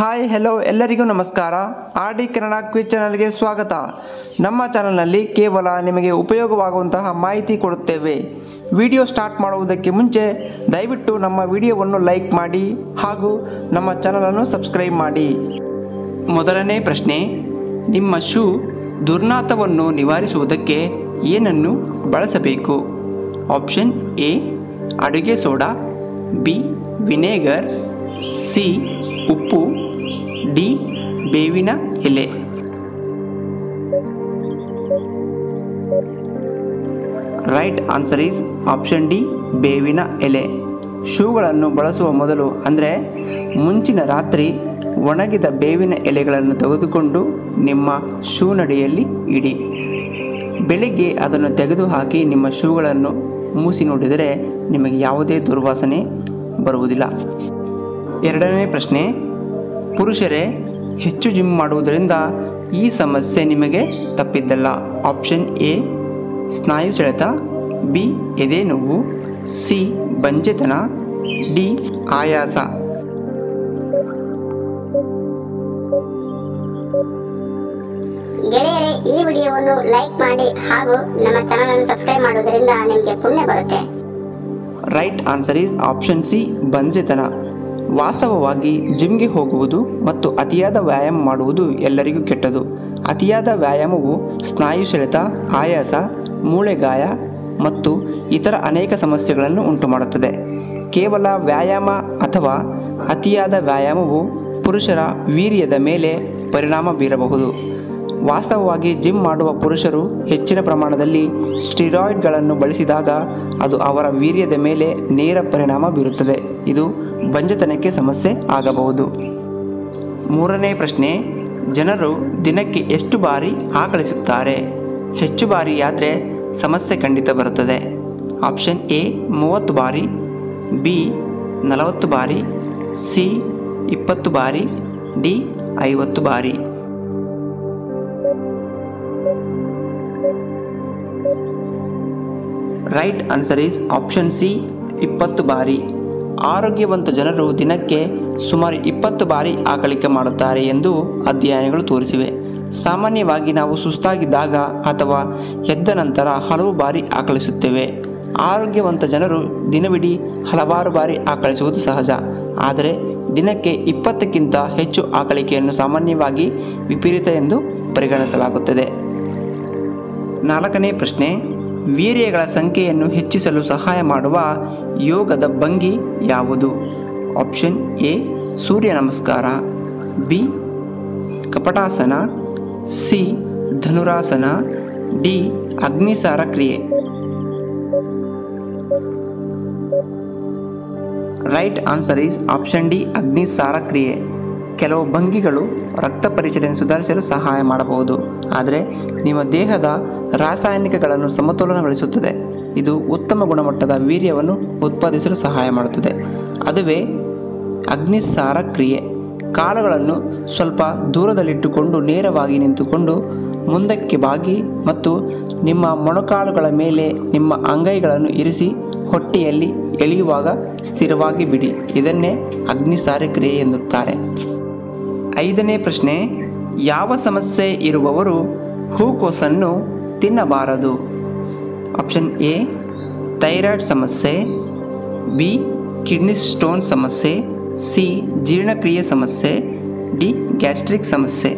Hi hello ಎಲ್ಲರಿಗೂ ನಮಸ್ಕಾರ. R D Kannada quiz ಚಾನಲ್ಗೆ ಸ್ವಾಗತ. ನಮ್ಮ ಚಾನಲ್ನಲ್ಲಿ ಕೇವಲ ನಿಮಗೆ ಉಪಯೋಗವಾಗುವಂತಹ ಮಾಹಿತಿ ಕೊಡುತ್ತೇವೆ. ವಿಡಿಯೋ ಸ್ಟಾರ್ಟ್ ಮಾಡುವುದಕ್ಕೆ ಮುಂಚೆ ದಯವಿಟ್ಟು ನಮ್ಮ ವಿಡಿಯೋವನ್ನು ಲೈಕ್ ಮಾಡಿ ಹಾಗೂ ನಮ್ಮ ಚಾನಲನ್ನು ಸಬ್ಸ್ಕ್ರೈಬ್ ಮಾಡಿ. ಮೊದಲನೇ ಪ್ರಶ್ನೆ, ನಿಮ್ಮ ಶೂ ದುರ್ನಾತವನ್ನು ನಿವಾರಿಸುವುದಕ್ಕೆ ಏನನ್ನು ಬಳಸಬೇಕು? ಆಪ್ಷನ್ ಎ ಅಡುಗೆ ಸೋಡಾ ಬಿ ವಿನೇಗರ್ ಸಿ ಉಪ್ಪು, ಡಿ, ಬೇವಿನ ಎಲೆ. Right answer is option D, ಬೇವಿನ ಎಲೆ. ಶೂಗಳನ್ನು ಬಳಸುವ ಮೊದಲು, ಅಂದರೆ ಮುಂಚಿನ ರಾತ್ರಿ ಒಣಗಿದ ಬೇವಿನ ಎಲೆಗಳನ್ನು ತೆಗೆದುಕೊಂಡು ನಿಮ್ಮ ಶೂ ನಡೆಯಲ್ಲಿ ಇಡಿ. ಬೆಳಿಗ್ಗೆ ಅದನ್ನು ತೆಗೆದುಹಾಕಿ ನಿಮ್ಮ ಶೂಗಳನ್ನು ಮೂಸಿ ನೋಡಿದರೆ ನಿಮಗೆ ಯಾವುದೇ ದುರ್ವಾಸನೆ ಬರುವುದಿಲ್ಲ. ಎರಡನೇ ಪ್ರಶ್ನೆ ಪುರುಷರೇ ಹೆಚ್ಚು ಜಿಮ್ ಮಾಡುವುದರಿಂದ ಈ ಸಮಸ್ಯೆ ನಿಮಗೆ ತಪ್ಪಿದ್ದಲ್ಲ. ಆಪ್ಷನ್ ಎ ಸ್ನಾಯು ಸೆಳೆತ. ಬಿ ಎದೆ ನೋವು. ಸಿ ಬಂಜೆತನ. ಡಿ ಆಯಾಸ. ಗೆಳೆಯರೇ ಈ ವಿಡಿಯೋವನ್ನು ಲೈಕ್ ಮಾಡಿ ಹಾಗೂ ನಮ್ಮ ಚಾನಲ್ ಅನ್ನು ಸಬ್ಸ್ಕ್ರೈಬ್ ಮಾಡುವುದರಿಂದ ನಿಮಗೆ ಪುಣ್ಯ ಬರುತ್ತೆ. Right answer is option C ಬಂಜೆತನ. ವಾಸ್ತವವಾಗಿ ಜಿಮ್ಗೆ ಹೋಗುವುದು ಮತ್ತು ಅತಿಯಾದ ವ್ಯಾಯಾಮ ಮಾಡುವುದು ಎಲ್ಲರಿಗೂ ಕೆಟ್ಟದು. ಅತಿಯಾದ ವ್ಯಾಯಾಮವು ಸ್ನಾಯು ಸೆಳೆತ ಆಯಾಸ, ಮೂಳೆಗಾಯ ಮತ್ತು ಇತರ ಅನೇಕ ಸಮಸ್ಯೆಗಳನ್ನು ಉಂಟುಮಾಡುತ್ತದೆ. ಕೇವಲ ವ್ಯಾಯಾಮ ಅಥವಾ ಅತಿಯಾದ ವ್ಯಾಯಾಮವು ಪುರುಷರ ವೀರ್ಯದ ಮೇಲೆ ಪರಿಣಾಮ ಬೀರಬಹುದು. ವಾಸ್ತವವಾಗಿ ಜಿಮ್ ಮಾಡುವ ಪುರುಷರು ಹೆಚ್ಚಿನ ಪ್ರಮಾಣದಲ್ಲಿ ಸ್ಟಿರಾಯ್ಡ್ಗಳನ್ನು ಬಳಸಿದಾಗ ಅದು ಅವರ ವೀರ್ಯದ ಮೇಲೆ ನೇರ ಪರಿಣಾಮ ಬೀರುತ್ತದೆ. ಇದು ಬಂಜತನಕ್ಕೆ ಸಮಸ್ಯೆ ಆಗಬಹುದು. ಮೂರನೇ ಪ್ರಶ್ನೆ, ಜನರು ದಿನಕ್ಕೆ ಎಷ್ಟು ಬಾರಿ ಆಕಳಿಸುತ್ತಾರೆ? ಹೆಚ್ಚು ಬಾರಿ ಆದರೆ ಸಮಸ್ಯೆ ಖಂಡಿತ ಬರುತ್ತದೆ. ಆಪ್ಷನ್ ಎ, ಮೂವತ್ತು ಬಾರಿ, ಬಿ, ನಲವತ್ತು ಬಾರಿ, ಸಿ, ಇಪ್ಪತ್ತು ಬಾರಿ, ಡಿ, ಐವತ್ತು ಬಾರಿ. Right answer is option C, ಇಪ್ಪತ್ತು ಬಾರಿ. ಆರೋಗ್ಯವಂತ ಜನರು ದಿನಕ್ಕೆ ಸುಮಾರು ಇಪ್ಪತ್ತು ಬಾರಿ ಆಕಳಿಕೆ ಮಾಡುತ್ತಾರೆ ಎಂದು ಅಧ್ಯಯನಗಳು ತೋರಿಸಿವೆ. ಸಾಮಾನ್ಯವಾಗಿ ನಾವು ಸುಸ್ತಾಗಿದ್ದಾಗ ಅಥವಾ ಎದ್ದ ನಂತರ ಹಲವು ಬಾರಿ ಆಕಳಿಸುತ್ತೇವೆ. ಆರೋಗ್ಯವಂತ ಜನರು ದಿನವಿಡೀ ಹಲವಾರು ಬಾರಿ ಆಕಳಿಸುವುದು ಸಹಜ. ಆದರೆ ದಿನಕ್ಕೆ ಇಪ್ಪತ್ತಕ್ಕಿಂತ ಹೆಚ್ಚು ಆಕಳಿಕೆಯನ್ನು ಸಾಮಾನ್ಯವಾಗಿ ವಿಪರೀತ ಎಂದು ಪರಿಗಣಿಸಲಾಗುತ್ತದೆ. ನಾಲ್ಕನೇ ಪ್ರಶ್ನೆ ವೀರ್ಯಗಳ ಸಂಖ್ಯೆಯನ್ನು ಹೆಚ್ಚಿಸಲು ಸಹಾಯ ಮಾಡುವ ಯೋಗದ ಭಂಗಿ ಯಾವುದು? ಆಪ್ಷನ್ ಎ, ಸೂರ್ಯ ನಮಸ್ಕಾರ, ಬಿ, ಕಪಟಾಸನ, ಸಿ, ಧನುರಾಸನ, ಡಿ, ಅಗ್ನಿಸಾರ ಕ್ರಿಯೆ. Right answer is option D, ಅಗ್ನಿಸಾರ ಕ್ರಿಯೆ. ಕೆಲವು ಭಂಗಿಗಳು ರಕ್ತ ಪರಿಚಲನೆ ಸುಧಾರಿಸಲು ಸಹಾಯ ಮಾಡಬಹುದು. ಆದರೆ ನಿಮ್ಮ ದೇಹದ ರಾಸಾಯನಿಕಗಳನ್ನು ಸಮತೋಲನಗೊಳಿಸುತ್ತದೆ. ಇದು ಉತ್ತಮ ಗುಣಮಟ್ಟದ ವೀರ್ಯವನ್ನು ಉತ್ಪಾದಿಸಲು ಸಹಾಯ ಮಾಡುತ್ತದೆ. ಅದುವೇ ಅಗ್ನಿಸಾರ ಕ್ರಿಯೆ. ಕಾಲುಗಳನ್ನು ಸ್ವಲ್ಪ ದೂರದಲ್ಲಿಟ್ಟುಕೊಂಡು ನೇರವಾಗಿ ನಿಂತುಕೊಂಡು ಮುಂದಕ್ಕೆ ಬಾಗಿ ಮತ್ತು ನಿಮ್ಮ ಮೊಣಕಾಲುಗಳ ಮೇಲೆ ನಿಮ್ಮ ಅಂಗೈಗಳನ್ನು ಇರಿಸಿ ಹೊಟ್ಟೆಯಲ್ಲಿ ಎಳೆಯುವಾಗ ಸ್ಥಿರವಾಗಿ ಬಿಡಿ. ಇದನ್ನೇ ಅಗ್ನಿಸಾರ ಕ್ರಿಯೆ ಎನ್ನುತ್ತಾರೆ. ಐದನೇ ಪ್ರಶ್ನೆ, ಯಾವ ಸಮಸ್ಯೆ ಇರುವವರು ಹೂಕೋಸನ್ನು ತಿನ್ನಬಾರದು. ಆಪ್ಷನ್ ಎ ಥೈರಾಯ್ಡ್ ಸಮಸ್ಯೆ. ಬಿ ಕಿಡ್ನಿ ಸ್ಟೋನ್ ಸಮಸ್ಯೆ. ಸಿ ಜೀರ್ಣಕ್ರಿಯೆ ಸಮಸ್ಯೆ. ಡಿ ಗ್ಯಾಸ್ಟ್ರಿಕ್ ಸಮಸ್ಯೆ.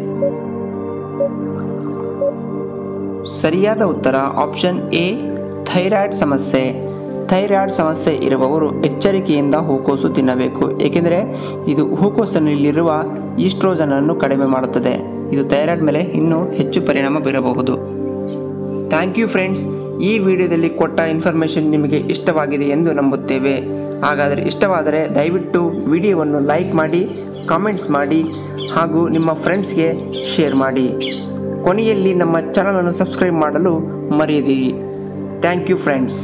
ಸರಿಯಾದ ಉತ್ತರ ಆಪ್ಷನ್ ಎ ಥೈರಾಯ್ಡ್ ಸಮಸ್ಯೆ. ಥೈರಾಯ್ಡ್ ಸಮಸ್ಯೆ ಇರುವವರು ಎಚ್ಚರಿಕೆಯಿಂದ ಹೂಕೋಸು ತಿನ್ನಬೇಕು. ಏಕೆಂದರೆ ಇದು ಹೂಕೋಸಿನಲ್ಲಿರುವ ಈಸ್ಟ್ರೋಜನನ್ನು ಕಡಿಮೆ ಮಾಡುತ್ತದೆ. ಇದು ಥೈರಾಯ್ಡ್ ಮೇಲೆ ಇನ್ನೂ ಹೆಚ್ಚು ಪರಿಣಾಮ ಬೀರಬಹುದು. ಥ್ಯಾಂಕ್ ಯು ಫ್ರೆಂಡ್ಸ್ ಈ ವಿಡಿಯೋದಲ್ಲಿ ಕೊಟ್ಟ ಇನ್ಫಾರ್ಮೇಷನ್ ನಿಮಗೆ ಇಷ್ಟವಾಗಿದೆ ಎಂದು ನಂಬುತ್ತೇವೆ. ಹಾಗಾದರೆ ಇಷ್ಟವಾದರೆ ದಯವಿಟ್ಟು ವಿಡಿಯೋವನ್ನು ಲೈಕ್ ಮಾಡಿ ಕಾಮೆಂಟ್ಸ್ ಮಾಡಿ, ಹಾಗೂ ನಿಮ್ಮ ಫ್ರೆಂಡ್ಸ್ಗೆ ಶೇರ್ ಮಾಡಿ. ಕೊನೆಯಲ್ಲಿ ನಮ್ಮ ಚಾನಲನ್ನು ಸಬ್ಸ್ಕ್ರೈಬ್ ಮಾಡಲು ಮರೆಯದಿರಿ. Thank you friends